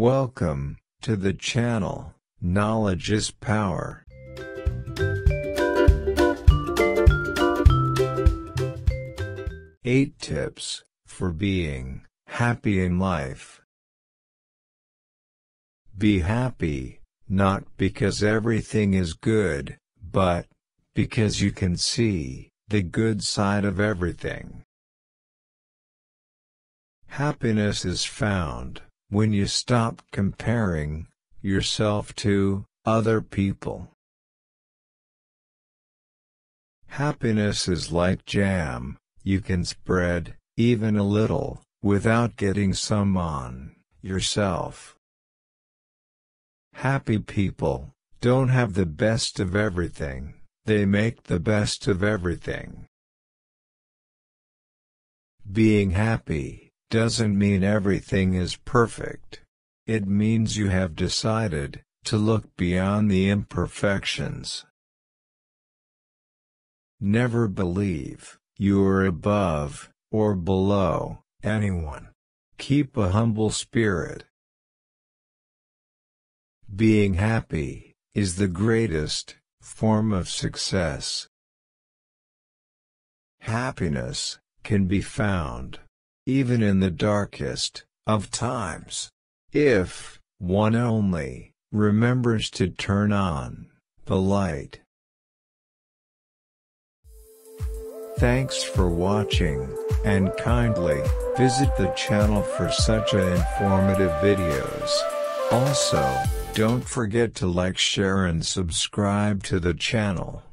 Welcome to the channel. Knowledge is power. Eight tips for being happy in life. Be happy, not because everything is good, but because you can see the good side of everything. Happiness is found when you stop comparing yourself to other people. Happiness is like jam, you can spread, even a little, without getting some on yourself. Happy people don't have the best of everything, they make the best of everything. Being happy doesn't mean everything is perfect. It means you have decided to look beyond the imperfections. Never believe you are above or below anyone. Keep a humble spirit. Being happy is the greatest form of success. Happiness can be found even in the darkest of times, if one only remembers to turn on the light. Thanks for watching, and kindly visit the channel for such informative videos. Also, don't forget to like share and subscribe to the channel.